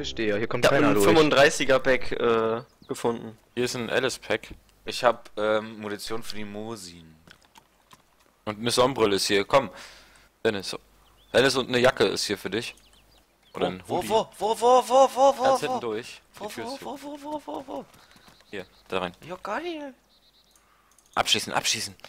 Türsteher. Hier kommt Ich habe keiner einen durch. 35er Back äh, gefunden. Hier ist ein Alice-Pack. Ich habe ähm, Munition für die Mosin. Und eine Sonnenbrille ist hier. Komm, Dennis. Alice und eine Jacke ist hier für dich. Oder ein wo, Hoodie. wo, wo, wo, wo, wo, wo, Ganz hinten wo, durch. Die wo, Tür ist wo, zu. wo, wo, wo, wo, wo. Hier, da rein. Ja, geil. Abschießen, abschießen.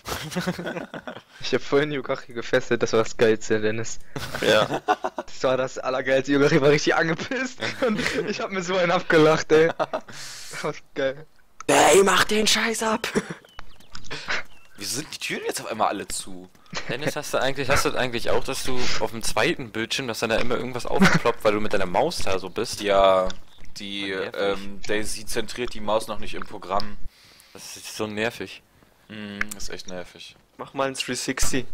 Ich hab vorhin Yukachi gefesselt, das war das Geilste, Dennis. Ja. Das war das Allergeilste. Yukachi war richtig angepisst. Und ich hab mir so einen abgelacht, ey. Das war geil. Ey, mach den Scheiß ab! Wieso sind die Türen jetzt auf einmal alle zu? Dennis, hast du eigentlich, hast du eigentlich auch, dass du auf dem zweiten Bildschirm, dass dann da immer irgendwas aufploppt, weil du mit deiner Maus da so bist? Ja, die ähm, Daisy zentriert die Maus noch nicht im Programm. Das ist so nervig. Hm, ist echt nervig. Mach mal ein 360.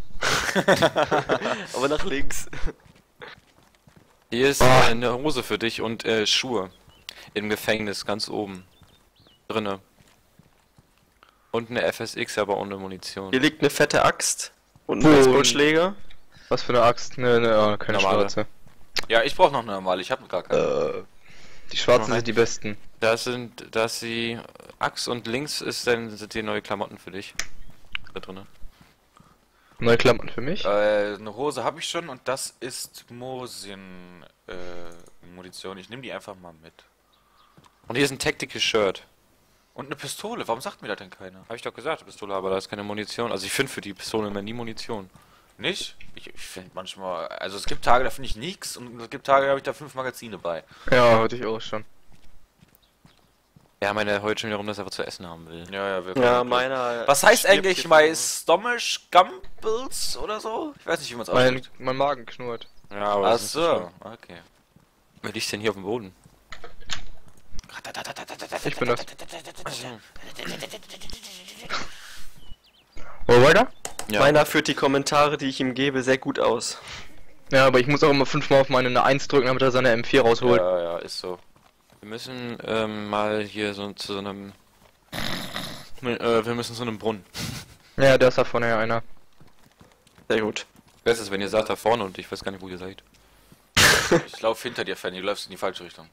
Aber nach links. Hier ist Ah. eine Hose für dich und äh, Schuhe. Im Gefängnis, ganz oben. Drinne. Und eine FSX, aber ohne Munition. Hier liegt eine fette Axt. Und ein. Baseballschläger. Was für eine Axt? Ne, ne, oh, keine Normale. schwarze. Ja, ich brauche noch eine normale, ich habe gar keine. Äh, die schwarzen sind die besten. Da sind, da ist die Axt und links ist dann sind die neue Klamotten für dich. Da drinne. Neue Klamotten für mich? Äh, eine Hose habe ich schon und das ist Mosin äh, Munition. Ich nehme die einfach mal mit. Und hier ist ein Tactical Shirt. Und eine Pistole, warum sagt mir das denn keiner? Habe ich doch gesagt, Pistole, aber da ist keine Munition. Also ich finde für die Pistole immer nie Munition. Nicht? Ich, ich finde manchmal, also es gibt Tage, da finde ich nichts und es gibt Tage, da habe ich da fünf Magazine bei. Ja, hatte ich auch schon. Ja, meine heute schon wieder rum, dass er was zu essen haben will. Ja, ja, wirklich. Ja, meiner. Was heißt eigentlich von- Stomach Gumbles oder so? Ich weiß nicht, wie man es Mein, ausspricht. mein Magen knurrt. Ja, aber Ach so. okay. Wer liegt denn hier auf dem Boden? Ich bin das. Wo weiter? Ja. Meiner führt die Kommentare, die ich ihm gebe, sehr gut aus. Ja, aber ich muss auch immer fünfmal auf meine 1 drücken, damit er seine M4 rausholt. Ja, ja, ist so. Wir müssen ähm, mal hier so zu so einem. Äh, wir müssen zu einem Brunnen. Ja, da ist da vorne ja einer. Sehr gut. Besser ist, wenn ihr sagt da vorne und ich weiß gar nicht, wo ihr seid. Ich laufe hinter dir, Fanny, du läufst in die falsche Richtung.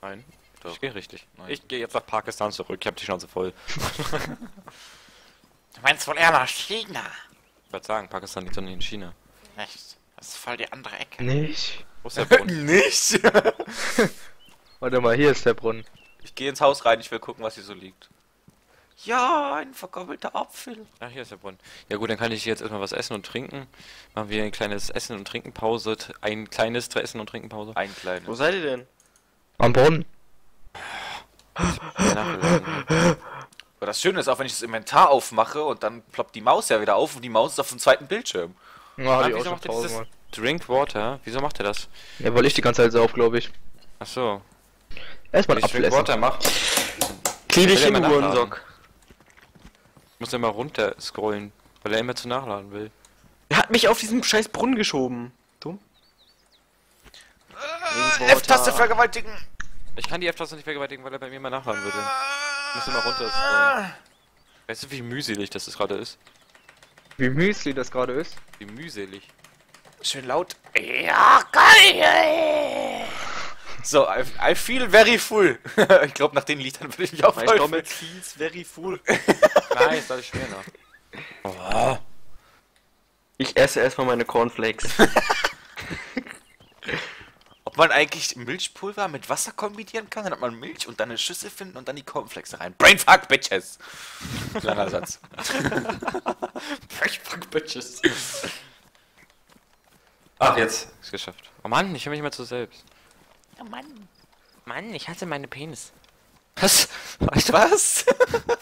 Nein. Doch. Ich gehe richtig. Nein. Ich gehe jetzt nach Pakistan zurück. Ich habe die Schnauze voll. Du meinst wohl eher nach China? Ich würde sagen, Pakistan liegt doch nicht in China. Nicht. Das ist voll die andere Ecke. Nicht. Wo ist der Brunnen? Nicht? Warte mal, hier ist der Brunnen. Ich gehe ins Haus rein, ich will gucken, was hier so liegt. Ja, ein vergabelter Apfel. Ach, hier ist der Brunnen. Ja gut, dann kann ich jetzt erstmal was essen und trinken. Machen wir ein kleines Essen und Trinken Pause. Ein kleines Essen und Trinken Pause. Ein kleines. Wo seid ihr denn? Am Brunnen. Ja. Aber das Schöne ist auch, wenn ich das Inventar aufmache und dann ploppt die Maus ja wieder auf und die Maus ist auf dem zweiten Bildschirm. Ja, Ah, ich auch wieso schon macht er dieses tausendmal. Drink Water? Wieso macht er das? Ja, weil ich die ganze Zeit sauf, glaube ich. Ach so. Erstmal ich Apfel Drink. Water mache, Knie dich hin, ja mal Hurensock. muss er immer runter scrollen, weil er immer zu nachladen will. Er hat mich auf diesen scheiß Brunnen geschoben. Dumm. F-Taste vergewaltigen! Ich kann die F-Taste nicht vergewaltigen, weil er bei mir immer nachladen würde. Ich muss immer runter scrollen. Weißt du, wie mühselig das gerade ist? Wie Müsli das gerade ist. Wie mühselig. Schön laut. Ja, geil! So, I, I feel very full. ich glaube, nach den Liedern würde ich mich auch stomach fühlen. feels very full. Nein, ist alles schwer nach. Ich esse erstmal meine Cornflakes. Ob man eigentlich Milchpulver mit Wasser kombinieren kann, dann hat man Milch und dann eine Schüssel finden und dann die Cornflakes rein. Brainfuck, Bitches! Kleiner Satz. Fuck Bitches. Ach, jetzt. Ist geschafft. Oh Mann, ich höre mich mal zu selbst. Oh Mann. Mann, ich hasse meine Penis. Was? Weißt du was?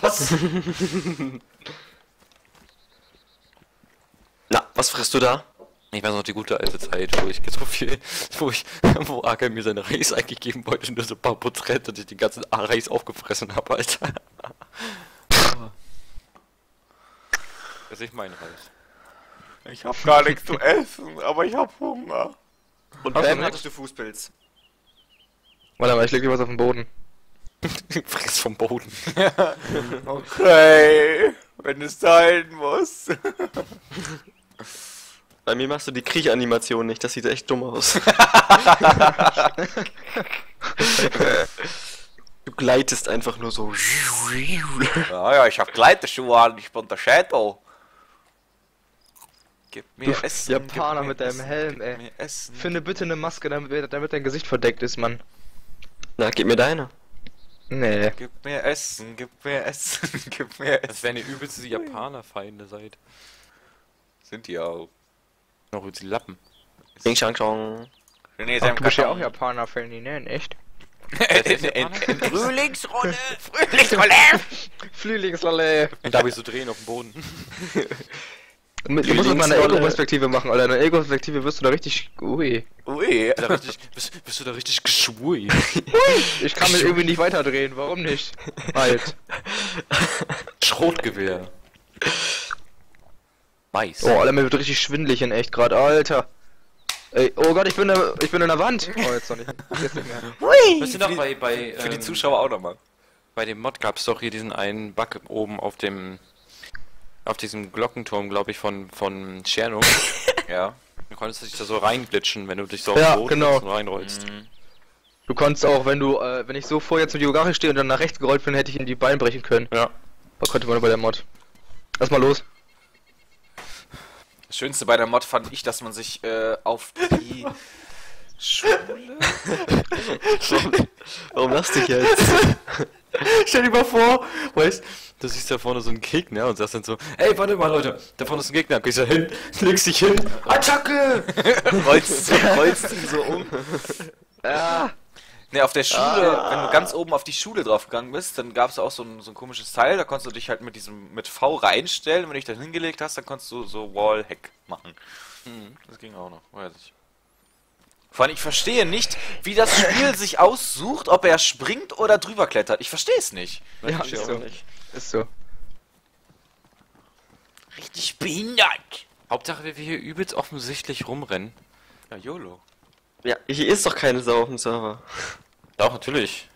Was? Na, was frisst du da? Ich weiß noch die gute alte Zeit, wo ich so viel, wo ich, wo Acker mir seine Reis eingegeben wollte und nur so ein paar Porträts und ich den ganzen Reis aufgefressen habe, Alter. Das ist nicht mein Reis. Ich hab gar nichts zu essen, aber ich hab Hunger. Und nix? hattest du Fußpilz. Warte mal, ich leg dir was auf den Boden. Friss vom Boden. Okay, wenn es sein muss. Bei mir machst du die Kriechanimation nicht, das sieht echt dumm aus. Du gleitest einfach nur so. Ja, ja, ich hab Gleiteschuhe an, ich bin der Shadow. Gib mir Du Essen. Japaner mir mit deinem Essen, Helm, gib ey. Mir Essen. Finde bitte eine Maske, damit, damit dein Gesicht verdeckt ist, Mann. Na, gib mir deine. Nee. Gib mir Essen, gib mir Essen, gib mir Das Essen. wären die übelste Japaner-Feinde seid. Sind die auch. Noch übelste Lappen. Ding Shang Chong. Nee, Ach, du bist ja auch Japaner, Fanny, ne? In echt? in, in, in Frühlingsrolle, Frühlingsrolle. Frühlingslalle. Und da ich so drehen auf dem Boden. Du musst mal eine Frühlingsrolle. Ego-Perspektive machen, Alter. In einer Ego-Perspektive wirst du da richtig. Ui. Ui. Da richtig, bist, bist du da richtig geschwui? Ich kann mich irgendwie nicht weiterdrehen, warum nicht? Halt. Schrotgewehr. Weiß. Oh, Alter, mir wird richtig schwindelig in echt gerade, Alter. Ey, oh Gott, ich bin, da, ich bin in der Wand. Oh, jetzt noch nicht. Jetzt nicht mehr. Wisst ihr noch, bei, bei, Für die ähm, Zuschauer auch nochmal. bei dem Mod gab es doch hier diesen einen Bug oben auf dem auf diesem Glockenturm, glaube ich, von von Tscherno. Ja. du konntest dich da so reinglitschen, wenn du dich so auf Ja, den Boden genau. reinrollst. Mhm. Du konntest auch, wenn du, äh, wenn ich so vor jetzt mit Yogachi stehe und dann nach rechts gerollt bin, hätte ich ihm die Beine brechen können. Ja. Aber konnte man nur bei der Mod. Lass mal los. Das Schönste bei der Mod fand ich, dass man sich äh, auf die Schule. Warum lachst du jetzt? Stell dir mal vor, weißt du, siehst da vorne so einen Gegner und sagst dann so, ey, warte mal, Leute, da vorne ist ein Gegner. Gehst da hin, legst dich hin, Attacke! rollst, rollst ihn so um. Ja. Ne, auf der Schule, wenn du ganz oben auf die Schule draufgegangen bist, dann gab es auch so ein, so ein komisches Teil, da konntest du dich halt mit diesem mit V reinstellen. Wenn du dich dann hingelegt hast, dann konntest du so Wallhack machen. Das ging auch noch, weiß ich. Vor allem, ich verstehe nicht, wie das Spiel sich aussucht, ob er springt oder drüber klettert. Ich verstehe es nicht. Ja, Ich ist auch so. nicht. Ist so. Richtig behindert. Hauptsache, wir hier übelst offensichtlich rumrennen. Ja, YOLO. Ja, hier ist doch keine Sau auf dem Server. Doch, natürlich.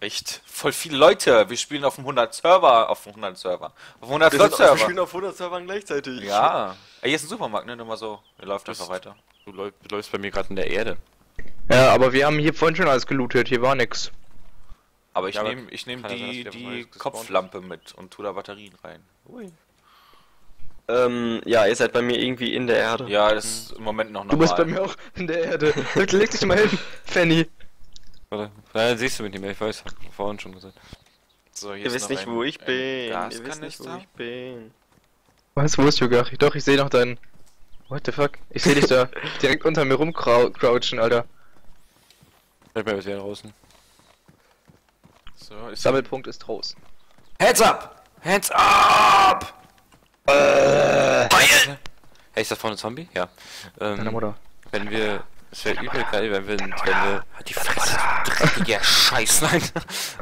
Echt voll viele Leute. Wir spielen auf dem 100 Server, auf dem 100 Server. Auf dem 100 Wir, sind, wir Server. spielen auf 100 Servern gleichzeitig. Ja. Ey, hier ist ein Supermarkt, ne? Nur mal so. Er läuft einfach weiter. Du, läu du läufst bei mir gerade in der Erde. Ja, aber wir haben hier vorhin schon alles gelootet, hier war nix. Aber ich Ja, nehme ich nehm das sein, die, die Kopflampe mit und tu da Batterien rein. Ui. Ähm, ja, ihr seid bei mir irgendwie in der Erde. Ja, das ist im Moment noch Du normal. bist bei mir auch in der Erde. Leg dich mal hin, Fanny. Oder? Nein, siehst du mich nicht mehr, ich weiß, hab vorhin schon gesagt. So, hier Ihr ist wisst nicht, ein- wo ich bin. Ihr wisst nicht, wo ich bin. Was, wo ist Yogachi? Doch, ich sehe noch deinen... What the fuck? Ich sehe dich da direkt unter mir rumcrouchen, Alter. Ich bin jetzt wieder draußen. So, ist Sammelpunkt ist raus. Hands up! Hands up! Äh. Hey, ist das vorne ein Zombie? Ja. Deine Ähm, Mutter. wenn wir. Es wäre übel geil, wenn wir. Wenn wir halt die Fresse, dreckiger Scheiß, nein.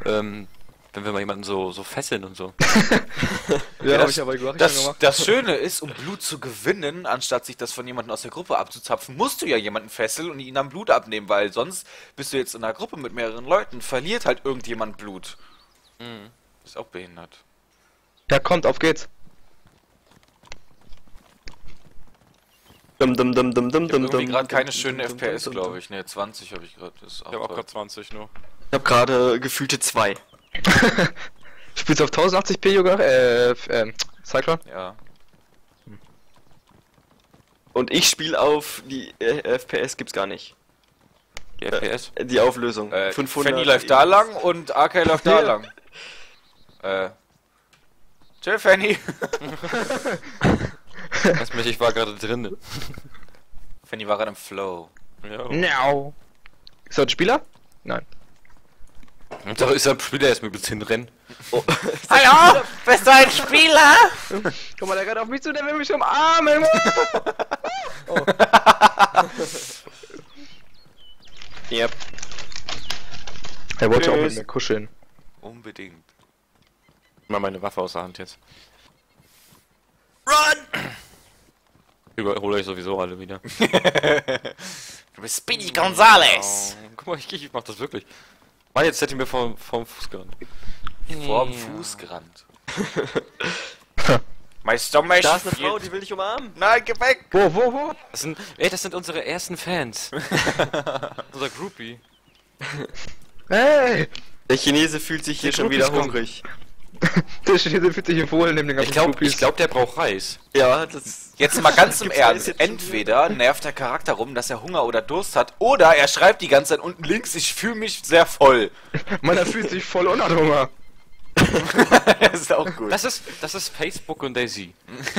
ähm, wenn wir mal jemanden so, so fesseln und so. Ja, hab das, ich aber schon das, gemacht. das Schöne ist, um Blut zu gewinnen, anstatt sich das von jemandem aus der Gruppe abzuzapfen, musst du ja jemanden fesseln und ihn dann Blut abnehmen, weil sonst bist du jetzt in einer Gruppe mit mehreren Leuten, verliert halt irgendjemand Blut. Mhm. Ist auch behindert. Ja, kommt, auf geht's. Dum, dum, dum, dum, dum, Ich hab dum, irgendwie gerade keine dum, schönen dum, FPS, glaube ich. Ne, 20 habe ich gerade. Ich hab auch gerade 20 nur. Ich hab gerade gefühlte zwei. Spielst auf 1080p Yogachi? Äh, ähm, Cyclone? Ja. Und ich spiele auf die äh, FPS gibt's gar nicht. Die FPS? Äh, Die Auflösung. Äh, 500 Fanny läuft da lang und AK läuft da lang. Äh. Tschö, Fanny. Lass mich, ich war gerade drin. Fanny war gerade im Flow. Ja. No. Ist das ein Spieler? Nein. Da ist der Spieler erst übelst hinrennen. Oh, Hallo? Bist du ein Spieler? Guck mal, der rennt auf mich zu, der will mich umarmen. oh. yep. Er wollte auch mit mir kuscheln. Unbedingt. Mal meine Waffe aus der Hand jetzt. Run! Überhole ich sowieso alle wieder. Du bist Speedy Gonzales. Oh, guck mal, ich, ich mach das wirklich. Mann, jetzt hätte ich mir vom, vom Fuß gerannt. Vorm Fuß gerannt. Meister, Meister. Da ist eine Frau, die will dich umarmen. Nein, geh weg! Wo, wo, wo? Das sind, ey, das sind unsere ersten Fans. Unser Groupie. Hey! Der Chinese fühlt sich hier schon wieder Groupies kommen. Der Chinese fühlt sich hier wohl neben den ganzen Ich glaube, glaub, der braucht Reis. Ja, das. Jetzt mal ganz im Ernst. Entweder nervt der Charakter rum, dass er Hunger oder Durst hat, oder er schreibt die ganze Zeit unten links, ich fühle mich sehr voll. Meiner fühlt sich voll und hat Hunger. Das ist auch gut. Das ist, das ist Facebook und Daisy.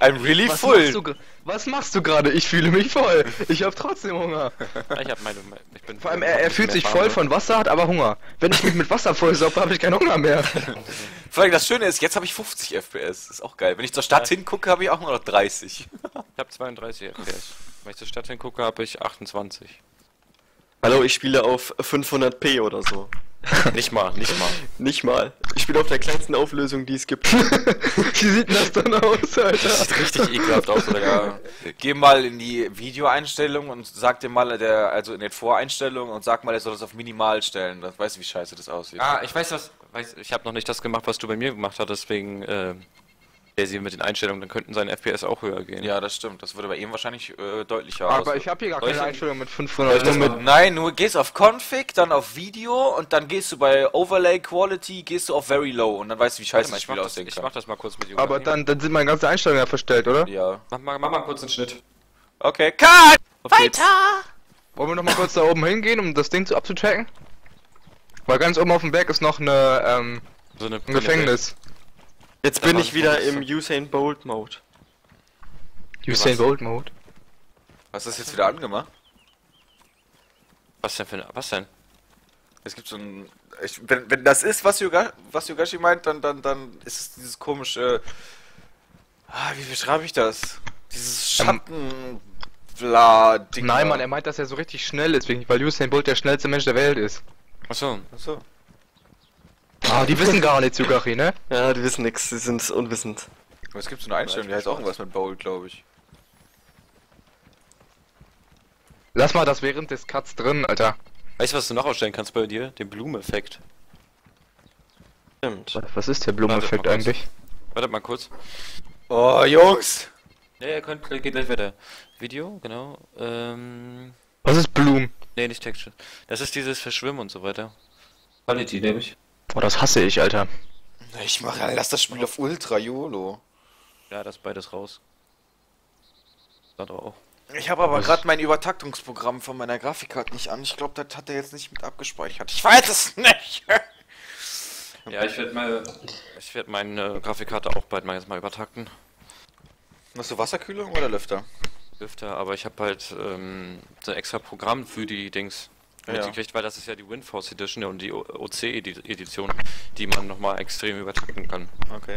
I'm really Was full. machst du, was machst du gerade? Ich fühle mich voll. Ich habe trotzdem Hunger. Ich hab meine, ich bin Vor allem, er, er fühlt sich voll von Wasser, hat aber Hunger. Wenn ich mich mit Wasser vollsauge, habe ich keinen Hunger mehr. Vor allem das Schöne ist, jetzt habe ich 50 FPS. ist auch geil. Wenn ich zur Stadt hingucke, habe ich auch nur noch 30. Ich hab 32 FPS. Wenn ich zur Stadt hingucke, habe ich 28. Hallo, ich spiele auf 500p oder so. Nicht mal, nicht mal. Nicht mal. Ich spiele auf der kleinsten Auflösung, die es gibt. Wie sieht denn das dann aus, Alter? Sieht richtig ekelhaft aus, oder? Ja. Geh mal in die Videoeinstellungen und sag dir mal, der, also in den Voreinstellungen und sag mal, er soll das auf minimal stellen. Dann weißt du, wie scheiße das aussieht. Ah, ich weiß was. Weiß, ich habe noch nicht das gemacht, was du bei mir gemacht hast, deswegen äh, Daisy mit den Einstellungen, dann könnten seine FPS auch höher gehen. Ja, das stimmt. Das würde bei ihm wahrscheinlich äh, deutlicher Aber aussehen. ich habe hier gar Soll ich keine denn- Einstellung mit Soll 500. ich das Nur mit Nein, du gehst auf Config, dann auf Video und dann gehst du bei Overlay Quality, gehst du auf Very Low und dann weißt du, wie scheiße mal, das ich, Spiel das, aussehen ich kann. mach das mal kurz mit Yoga. aber dann, dann sind meine ganzen Einstellungen ja verstellt, oder? Ja. Mach mal, mach mal kurz einen Schnitt. Okay, Cut! Auf geht's. Wollen wir noch mal kurz da oben hingehen, um das Ding zu abzuchecken? Weil ganz oben auf dem Berg ist noch eine, ähm, So eine, ein Gefängnis. Jetzt Da bin ich ein wieder im Usain Bolt Mode. Usain was? Bolt Mode. Hast du das jetzt wieder angemacht? Was denn für eine, was denn? Es gibt so ein. Ich, wenn, wenn das ist, was, Yoga, was Yogashi meint, dann, dann, dann ist es dieses komische. Ah, wie beschreibe ich das? Dieses Schatten. Bla, Ding. Nein, Mann, er meint, dass er so richtig schnell ist, wegen- weil Usain Bolt der schnellste Mensch der Welt ist. Achso. Achso. Ah, die wissen gar nichts, Yugari, ne? Ja, die wissen nix, sie sind unwissend. Aber es gibt so eine Einstellung, die heißt auch irgendwas mit Bowl, glaube ich. Lass mal das während des Cuts drin, Alter. Weißt du, was du noch ausstellen kannst bei dir? Den Blumeneffekt. Stimmt. Was ist der Blumeneffekt eigentlich? Warte mal kurz. Oh, Jungs! Ja, ihr könnt, geht gleich weiter. Video, genau. Ähm. Was ist Blumen? Nee, nicht Texture. Das ist dieses Verschwimmen und so weiter. Quality, nehme ich. Oh, das hasse ich, Alter. Ich mach, lass das Spiel auf Ultra, YOLO. Ja, das beides raus. Da drauf auch. Ich habe aber gerade mein Übertaktungsprogramm von meiner Grafikkarte nicht an. Ich glaube, das hat er jetzt nicht mit abgespeichert. Ich weiß es nicht. Ja, ich werde mal. Ich werde meine Grafikkarte auch bald mal jetzt mal übertakten. Hast du Wasserkühlung oder Lüfter? Lüfter, aber ich habe halt ähm, so ein extra Programm für die Dings Ja. mitgekriegt, weil das ist ja die WinForce Edition und die OC-Edition, die man nochmal extrem übertakten kann. Okay.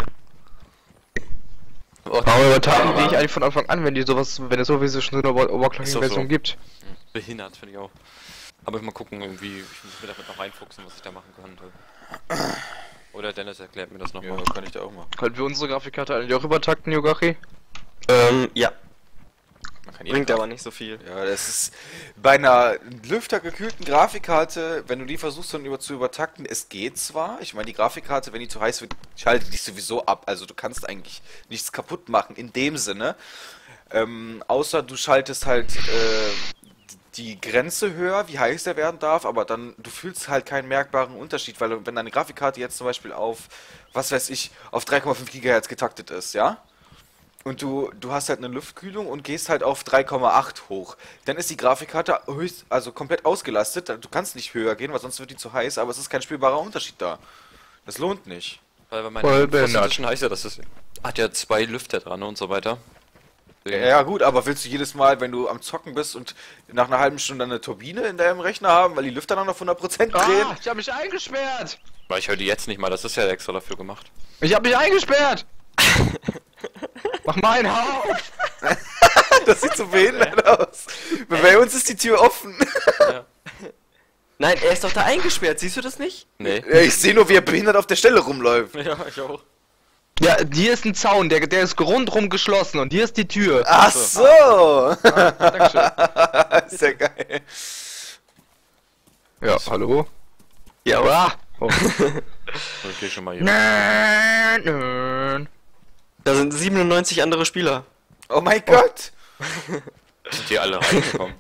Aber übertragen die ich eigentlich von Anfang an, wenn die sowas, wenn es sowieso schon so eine Oberflächenversion so. gibt. Behindert, finde ich auch. Aber mal gucken, irgendwie, ich muss mir damit noch reinfuchsen, was ich da machen könnte. Oder Dennis erklärt mir das Ja, nochmal. kann ich da auch machen. Können wir unsere Grafikkarte eigentlich auch übertakten, Yugari? Ähm, ja, bringt aber nicht so viel. Ja, das ist bei einer lüftergekühlten Grafikkarte, wenn du die versuchst dann über zu übertakten, es geht zwar. Ich meine, die Grafikkarte, wenn die zu heiß wird, schaltet dich sowieso ab. Also du kannst eigentlich nichts kaputt machen in dem Sinne. Ähm, außer du schaltest halt äh, die Grenze höher, wie heiß der werden darf, aber dann, du fühlst halt keinen merkbaren Unterschied, weil wenn deine Grafikkarte jetzt zum Beispiel auf, was weiß ich, auf 3,5 GHz getaktet ist, ja? Und du, du hast halt eine Luftkühlung und gehst halt auf 3,8 hoch. Dann ist die Grafikkarte höchst, also komplett ausgelastet. Du kannst nicht höher gehen, weil sonst wird die zu heiß, aber es ist kein spielbarer Unterschied da. Das lohnt nicht. Weil bei meiner. Edition heißt ja, dass es hat ja zwei Lüfter dran und so weiter. Ja, ja, gut, aber willst du jedes Mal, wenn du am Zocken bist und nach einer halben Stunde eine Turbine in deinem Rechner haben, weil die Lüfter dann auf 100% drehen? Ah, ich hab mich eingesperrt! Weil ich höre die jetzt nicht mal, das ist ja extra dafür gemacht. Ich hab mich eingesperrt! Mach mein Haus! Das sieht so behindert aus. Bei uns ist die Tür offen. Nein, er ist doch da eingesperrt, siehst du das nicht? Nee. Ja, ich sehe nur, wie er behindert auf der Stelle rumläuft. Ja, ich auch. Ja, hier ist ein Zaun, der, der ist rundrum geschlossen und hier ist die Tür. Ach so. Dankeschön. ist ja geil. Ja, hallo? Ja, Ah! Oh. Ich geh schon mal hier. Nö, nö. Da sind 97 andere Spieler. Oh mein Gott. Sind die alle reingekommen?